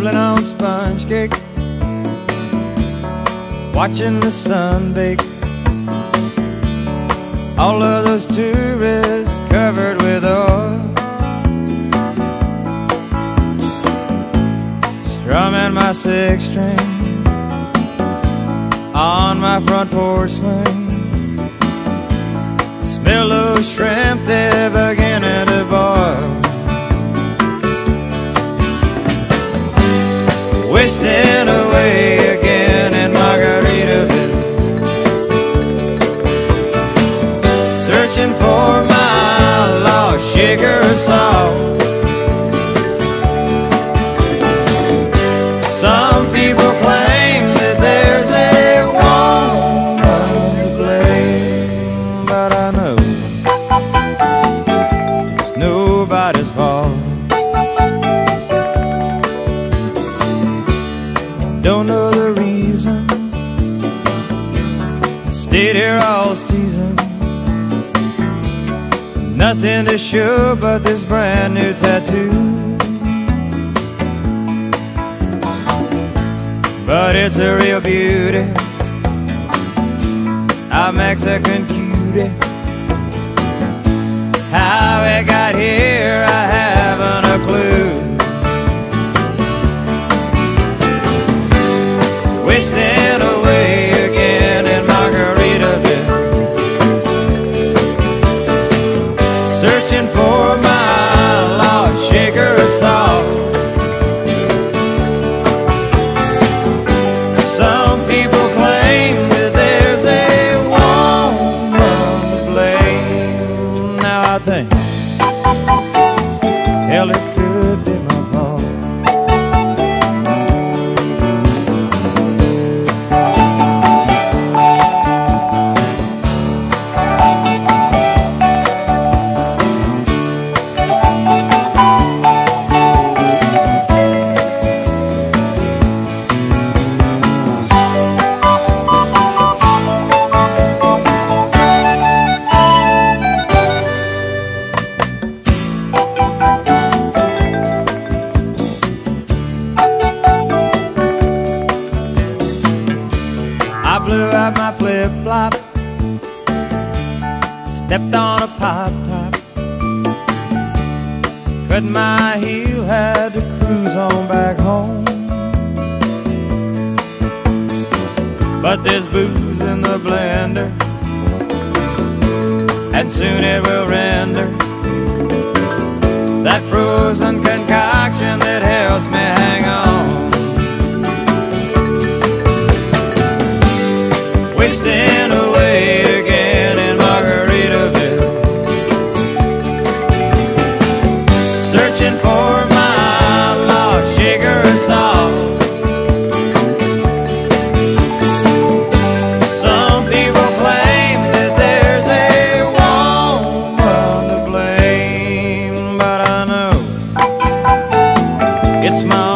nibbling on sponge cake Watching the sun bake. All of those tourists covered with oil. Strumming my six string On my front porch swing. Smell of shrimp there Searching for Nothing to show but this brand new tattoo. But it's a real beauty. A Mexican cutie. How it got here, I haven't a clue. Wasting Searching for my lost sugar salt. Some people claim that there's a woman to blame. Now I think, blew out my flip flop, stepped on a pop top, cut my heel, had to cruise on back home. But there's booze in the blender, and soon it will render. That frozen concoction that helps me It's my